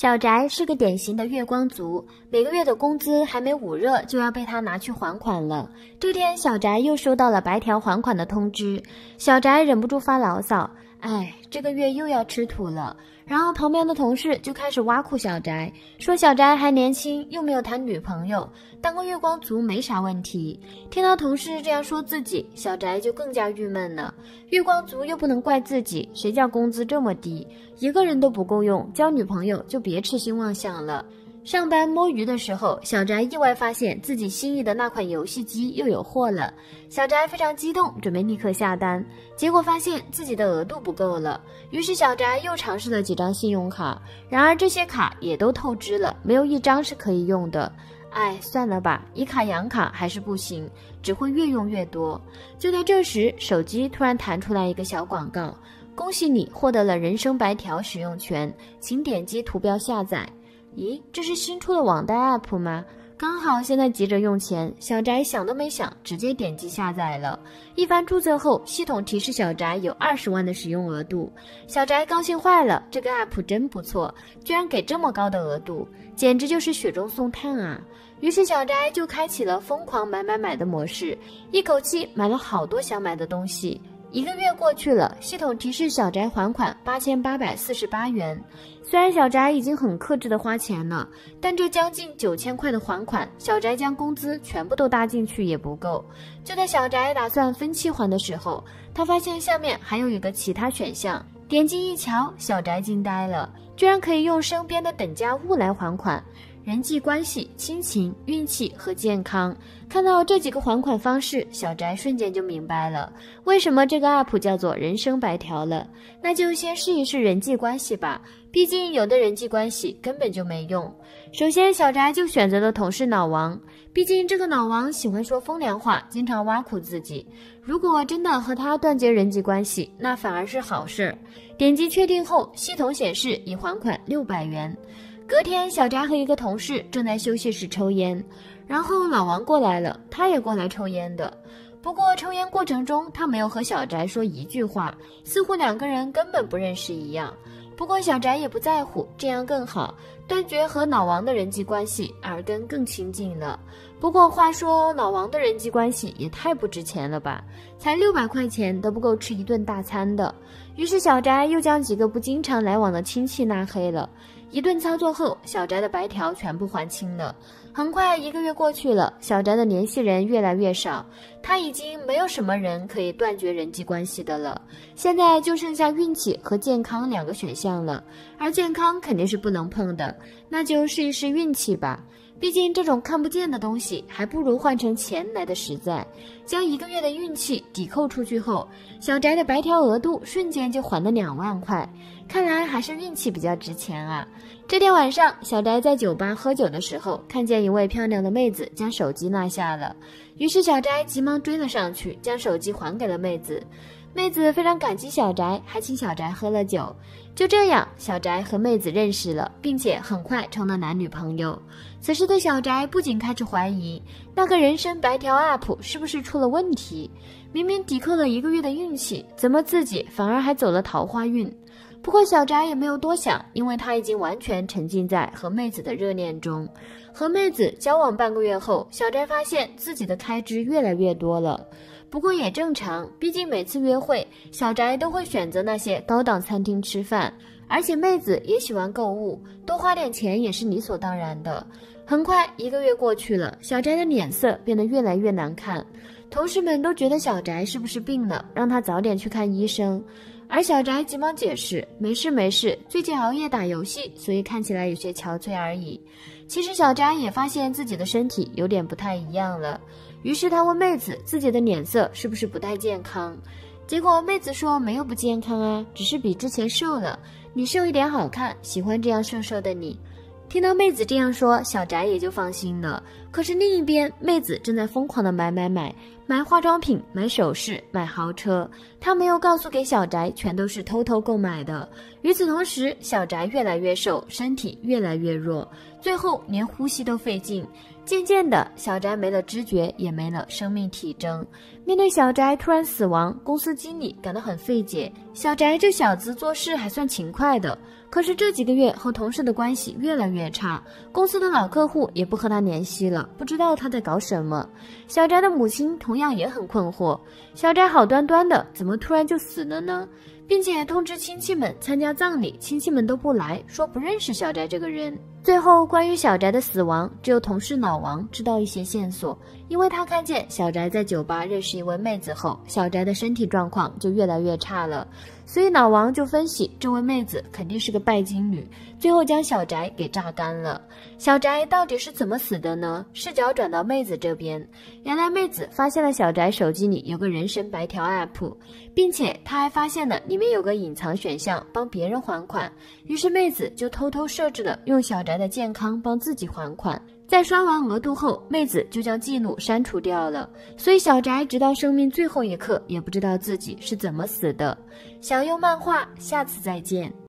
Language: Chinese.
小宅是个典型的月光族，每个月的工资还没捂热，就要被他拿去还款了。这天，小宅又收到了白条还款的通知，小宅忍不住发牢骚：“哎，这个月又要吃土了。”然后旁边的同事就开始挖苦小翟，说小翟还年轻，又没有谈女朋友，当个月光族没啥问题。听到同事这样说自己，小翟就更加郁闷了。月光族又不能怪自己，谁叫工资这么低，一个人都不够用，交女朋友就别痴心妄想了。上班摸鱼的时候，小翟意外发现自己心仪的那款游戏机又有货了。小翟非常激动，准备立刻下单，结果发现自己的额度不够了。于是小翟又尝试了几张信用卡，然而这些卡也都透支了，没有一张是可以用的。哎，算了吧，以卡养卡还是不行，只会越用越多。就在这时，手机突然弹出来一个小广告：“恭喜你获得了人生白条使用权，请点击图标下载。”咦，这是新出的网贷 app 吗？刚好现在急着用钱，小翟想都没想，直接点击下载了。一番注册后，系统提示小翟有二十万的使用额度，小翟高兴坏了，这个 app 真不错，居然给这么高的额度，简直就是雪中送炭啊！于是小翟就开启了疯狂买买买的模式，一口气买了好多想买的东西。一个月过去了，系统提示小翟还款八千八百四十八元。虽然小翟已经很克制的花钱了，但这将近九千块的还款，小翟将工资全部都搭进去也不够。就在小翟打算分期还的时候，他发现下面还有一个其他选项，点击一瞧，小翟惊呆了，居然可以用身边的等价物来还款。人际关系、亲情、运气和健康，看到这几个还款方式，小翟瞬间就明白了为什么这个 app 叫做人生白条了。那就先试一试人际关系吧，毕竟有的人际关系根本就没用。首先，小翟就选择了同事老王，毕竟这个老王喜欢说风凉话，经常挖苦自己。如果真的和他断绝人际关系，那反而是好事。点击确定后，系统显示已还款六百元。隔天，小翟和一个同事正在休息室抽烟，然后老王过来了，他也过来抽烟的。不过抽烟过程中，他没有和小翟说一句话，似乎两个人根本不认识一样。不过小翟也不在乎，这样更好，断绝和老王的人际关系，耳根更亲近了。不过话说，老王的人际关系也太不值钱了吧，才六百块钱都不够吃一顿大餐的。于是小翟又将几个不经常来往的亲戚拉黑了。一顿操作后，小翟的白条全部还清了。很快一个月过去了，小翟的联系人越来越少，他已经没有什么人可以断绝人际关系的了。现在就剩下运气和健康两个选项了，而健康肯定是不能碰的，那就试一试运气吧。毕竟这种看不见的东西，还不如换成钱来的实在。将一个月的运气抵扣出去后，小翟的白条额度瞬间就还了两万块。看来还是运气比较值钱啊！这天晚上，小翟在酒吧喝酒的时候，看见一位漂亮的妹子将手机落下了，于是小翟急忙追了上去，将手机还给了妹子。妹子非常感激小翟，还请小翟喝了酒。就这样，小翟和妹子认识了，并且很快成了男女朋友。此时的小翟不仅开始怀疑那个人生白条 app 是不是出了问题，明明抵扣了一个月的运气，怎么自己反而还走了桃花运？不过小翟也没有多想，因为他已经完全沉浸在和妹子的热恋中。和妹子交往半个月后，小翟发现自己的开支越来越多了。不过也正常，毕竟每次约会，小翟都会选择那些高档餐厅吃饭，而且妹子也喜欢购物，多花点钱也是理所当然的。很快一个月过去了，小翟的脸色变得越来越难看，同事们都觉得小翟是不是病了，让他早点去看医生。而小翟急忙解释：“没事没事，最近熬夜打游戏，所以看起来有些憔悴而已。”其实小翟也发现自己的身体有点不太一样了，于是他问妹子自己的脸色是不是不太健康。结果妹子说：“没有不健康啊，只是比之前瘦了。你瘦一点好看，喜欢这样瘦瘦的你。”听到妹子这样说，小宅也就放心了。可是另一边，妹子正在疯狂的买买买。买化妆品、买首饰、买豪车，他没有告诉给小翟，全都是偷偷购买的。与此同时，小翟越来越瘦，身体越来越弱，最后连呼吸都费劲。渐渐的，小翟没了知觉，也没了生命体征。面对小翟突然死亡，公司经理感到很费解。小翟这小子做事还算勤快的，可是这几个月和同事的关系越来越差，公司的老客户也不和他联系了，不知道他在搞什么。小翟的母亲同样也很困惑，小翟好端端的，怎么突然就死了呢？并且通知亲戚们参加葬礼，亲戚们都不来，说不认识小翟这个人。最后，关于小翟的死亡，只有同事老王知道一些线索，因为他看见小翟在酒吧认识一位妹子后，小翟的身体状况就越来越差了。所以老王就分析，这位妹子肯定是个拜金女，最后将小翟给榨干了。小翟到底是怎么死的呢？视角转到妹子这边，原来妹子发现了小翟手机里有个人参白条 app，并且她还发现了里面有个隐藏选项帮别人还款，于是妹子就偷偷设置了用小翟的健康帮自己还款。在刷完额度后，妹子就将记录删除掉了。所以小宅直到生命最后一刻也不知道自己是怎么死的。小优漫画，下次再见。